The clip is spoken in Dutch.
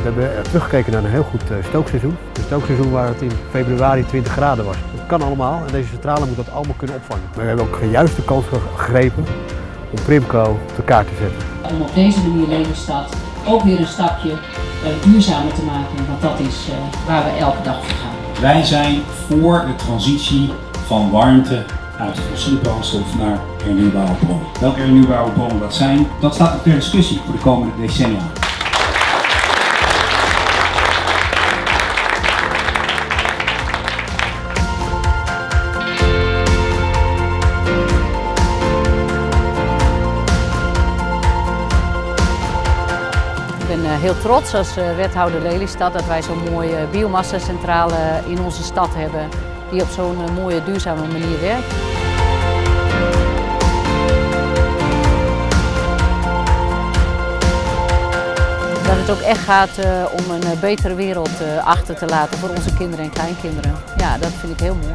We hebben eh, teruggekeken naar een heel goed eh, stookseizoen. Een stookseizoen waar het in februari 20 graden was. Dat kan allemaal en deze centrale moet dat allemaal kunnen opvangen. Maar we hebben ook juist de kans gegrepen om Primco op de kaart te zetten. Om op deze manier Lelystad ook weer een stapje uh, duurzamer te maken. Want dat is waar we elke dag voor gaan. Wij zijn voor de transitie van warmte uit fossiele brandstof naar hernieuwbare bronnen. Welke hernieuwbare bronnen dat zijn, dat staat op ter discussie voor de komende decennia. Ben heel trots als wethouder Lelystad dat wij zo'n mooie biomassa-centrale in onze stad hebben die op zo'n mooie duurzame manier werkt. Dat het ook echt gaat om een betere wereld achter te laten voor onze kinderen en kleinkinderen. Ja, dat vind ik heel mooi.